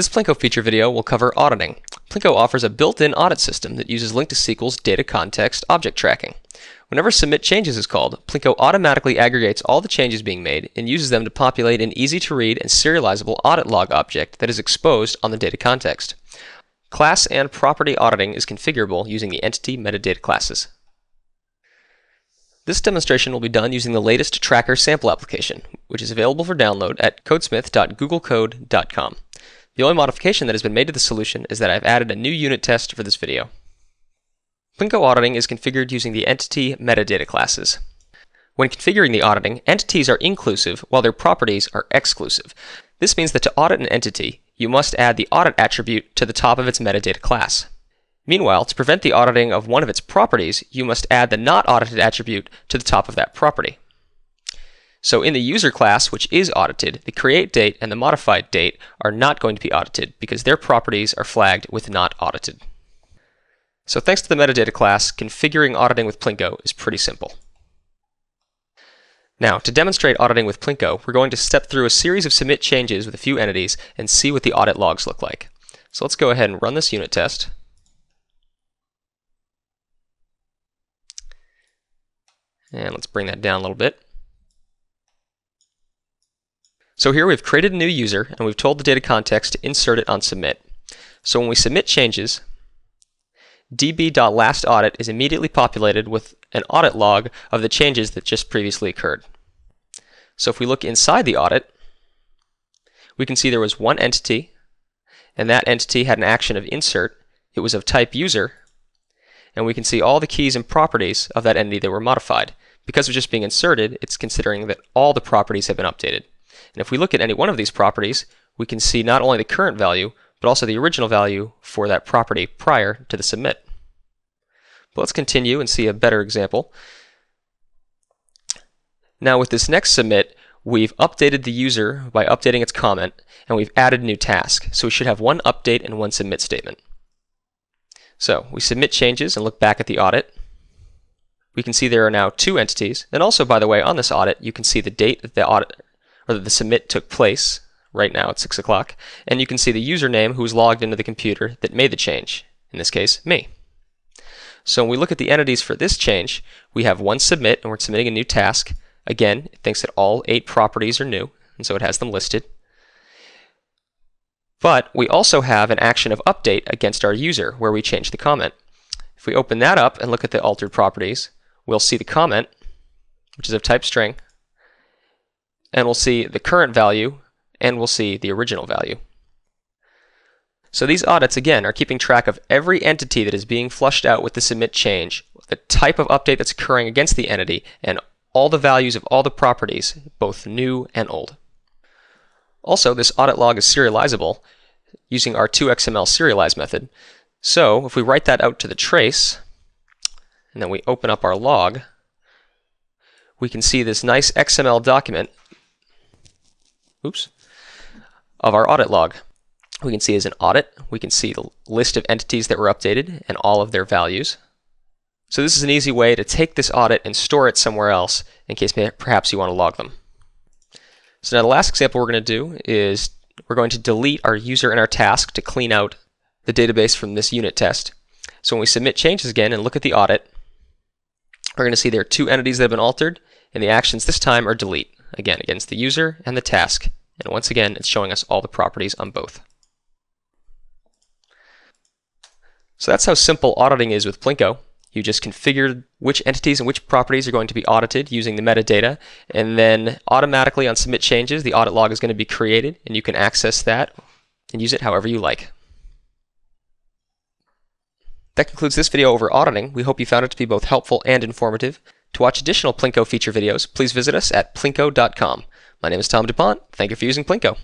This PLINQO feature video will cover auditing. PLINQO offers a built-in audit system that uses LINQ to SQL's data context object tracking. Whenever submit changes is called, PLINQO automatically aggregates all the changes being made and uses them to populate an easy-to-read and serializable audit log object that is exposed on the data context. Class and property auditing is configurable using the entity metadata classes. This demonstration will be done using the latest Tracker sample application, which is available for download at codesmith.googlecode.com. The only modification that has been made to the solution is that I've added a new unit test for this video. PLINQO auditing is configured using the entity metadata classes. When configuring the auditing, entities are inclusive while their properties are exclusive. This means that to audit an entity, you must add the audit attribute to the top of its metadata class. Meanwhile, to prevent the auditing of one of its properties, you must add the not audited attribute to the top of that property. So in the user class, which is audited, the create date and the modified date are not going to be audited because their properties are flagged with not audited. So thanks to the metadata class, configuring auditing with PLINQO is pretty simple. Now, to demonstrate auditing with PLINQO, we're going to step through a series of submit changes with a few entities and see what the audit logs look like. So let's go ahead and run this unit test. And let's bring that down a little bit. So here we've created a new user and we've told the data context to insert it on submit. So when we submit changes, db.lastAudit is immediately populated with an audit log of the changes that just previously occurred. So if we look inside the audit, we can see there was one entity, and that entity had an action of insert. It was of type user, and we can see all the keys and properties of that entity that were modified. Because of just being inserted, it's considering that all the properties have been updated. And if we look at any one of these properties, we can see not only the current value, but also the original value for that property prior to the submit. But let's continue and see a better example. Now with this next submit, we've updated the user by updating its comment, and we've added a new task. So we should have one update and one submit statement. So we submit changes and look back at the audit. We can see there are now two entities. And also, by the way, on this audit, you can see the date that the audit or that the submit took place right now at 6 o'clock, and you can see the username who was logged into the computer that made the change, in this case, me. So when we look at the entities for this change, we have one submit, and we're submitting a new task. Again, it thinks that all eight properties are new, and so it has them listed. But we also have an action of update against our user, where we change the comment. If we open that up and look at the altered properties, we'll see the comment, which is of type string, and we'll see the current value, and we'll see the original value. So these audits, again, are keeping track of every entity that is being flushed out with the submit change, the type of update that's occurring against the entity, and all the values of all the properties, both new and old. Also, this audit log is serializable using our 2XML serialize method. So if we write that out to the trace, and then we open up our log, we can see this nice XML document oops, of our audit log. We can see as an audit, we can see the list of entities that were updated and all of their values. So this is an easy way to take this audit and store it somewhere else in case perhaps you want to log them. So now the last example we're going to do is we're going to delete our user and our task to clean out the database from this unit test. So when we submit changes again and look at the audit, we're going to see there are two entities that have been altered, and the actions this time are delete again, against the user and the task. And once again, it's showing us all the properties on both. So that's how simple auditing is with PLINQO. You just configure which entities and which properties are going to be audited using the metadata, and then automatically on submit changes, the audit log is going to be created, and you can access that and use it however you like. That concludes this video over auditing. We hope you found it to be both helpful and informative. To watch additional PLINQO feature videos, please visit us at plinqo.com. My name is Tom DuPont. Thank you for using PLINQO.